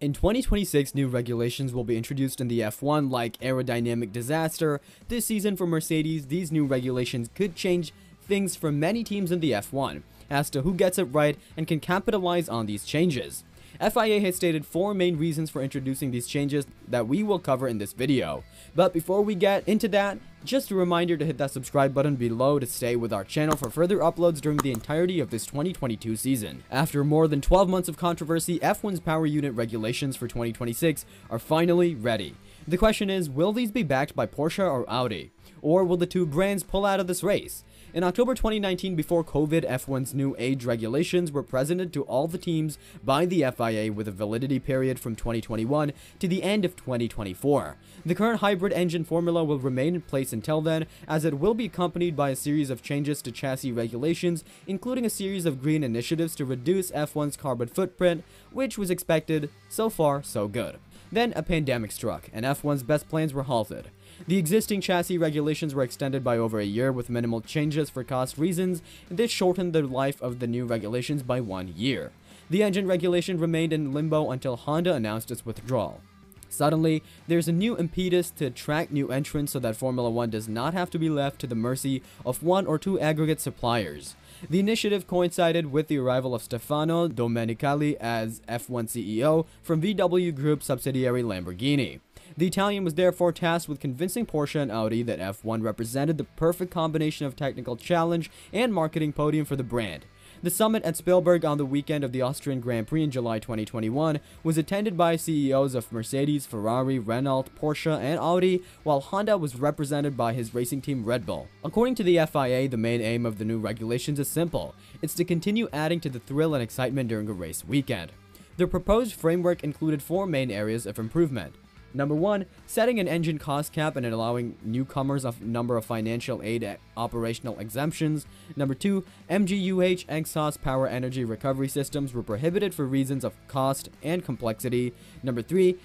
In 2026, new regulations will be introduced in the F1 like aerodynamic disaster. This season for Mercedes, these new regulations could change things for many teams in the F1 as to who gets it right and can capitalize on these changes. FIA has stated four main reasons for introducing these changes that we will cover in this video. But before we get into that, just a reminder to hit that subscribe button below to stay with our channel for further uploads during the entirety of this 2022 season. After more than 12 months of controversy, F1's power unit regulations for 2026 are finally ready. The question is, will these be backed by Porsche or Audi? Or will the two brands pull out of this race? In October 2019, before COVID, F1's new age regulations were presented to all the teams by the FIA with a validity period from 2021 to the end of 2024. The current hybrid engine formula will remain in place until then, as it will be accompanied by a series of changes to chassis regulations, including a series of green initiatives to reduce F1's carbon footprint, which was expected. So far, so good. Then a pandemic struck, and F1's best plans were halted. The existing chassis regulations were extended by over a year with minimal changes for cost reasons. And this shortened the life of the new regulations by one year. The engine regulation remained in limbo until Honda announced its withdrawal. Suddenly, there's a new impetus to attract new entrants so that Formula 1 does not have to be left to the mercy of one or two aggregate suppliers. The initiative coincided with the arrival of Stefano Domenicali as F1 CEO from VW Group subsidiary Lamborghini. The Italian was therefore tasked with convincing Porsche and Audi that F1 represented the perfect combination of technical challenge and marketing podium for the brand. The summit at Spielberg on the weekend of the Austrian Grand Prix in July 2021 was attended by CEOs of Mercedes, Ferrari, Renault, Porsche, and Audi, while Honda was represented by his racing team Red Bull. According to the FIA, the main aim of the new regulations is simple. It's to continue adding to the thrill and excitement during a race weekend. The proposed framework included four main areas of improvement. Number one, setting an engine cost cap and allowing newcomers a number of financial aid operational exemptions. Number two, MGUH exhaust power energy recovery systems were prohibited for reasons of cost and complexity. Number three,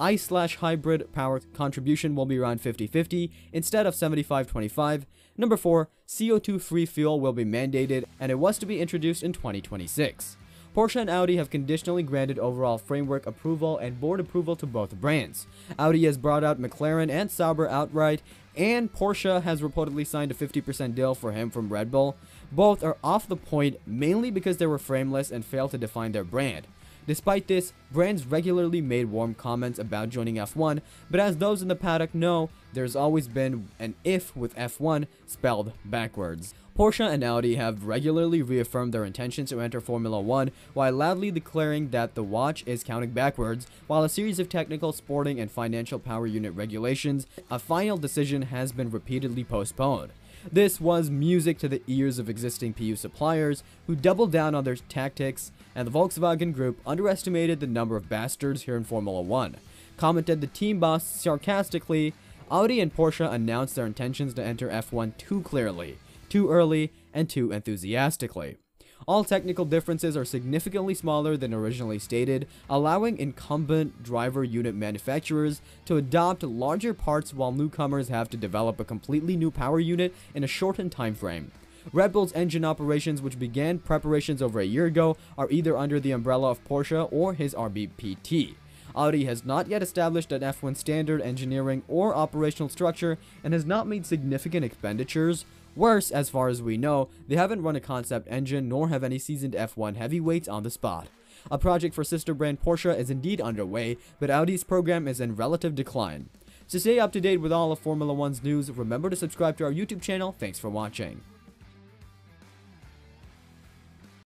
ICE slash hybrid power contribution will be around 50-50 instead of 75-25. Number 4, CO2 free fuel will be mandated and it was to be introduced in 2026. Porsche and Audi have conditionally granted overall framework approval and board approval to both brands. Audi has brought out McLaren and Sauber outright, and Porsche has reportedly signed a 50% deal for him from Red Bull. Both are off the point mainly because they were frameless and failed to define their brand. Despite this, brands regularly made warm comments about joining F1, but as those in the paddock know, there's always been an if with F1 spelled backwards. Porsche and Audi have regularly reaffirmed their intention to enter Formula 1 while loudly declaring that the watch is counting backwards, while a series of technical, sporting, and financial power unit regulations, a final decision has been repeatedly postponed. This was music to the ears of existing PU suppliers who doubled down on their tactics, and the Volkswagen Group underestimated the number of bastards here in Formula 1. Commented the team boss sarcastically, Audi and Porsche announced their intentions to enter F1 too clearly, too early, and too enthusiastically. All technical differences are significantly smaller than originally stated, allowing incumbent driver unit manufacturers to adopt larger parts while newcomers have to develop a completely new power unit in a shortened time frame. Red Bull's engine operations, which began preparations over a year ago, are either under the umbrella of Porsche or his RBPT. Audi has not yet established an F1 standard engineering or operational structure and has not made significant expenditures Worse, as far as we know, they haven't run a concept engine nor have any seasoned F1 heavyweights on the spot. A project for sister brand Porsche is indeed underway, but Audi's program is in relative decline. To stay up to date with all of Formula 1's news, remember to subscribe to our YouTube channel. Thanks for watching.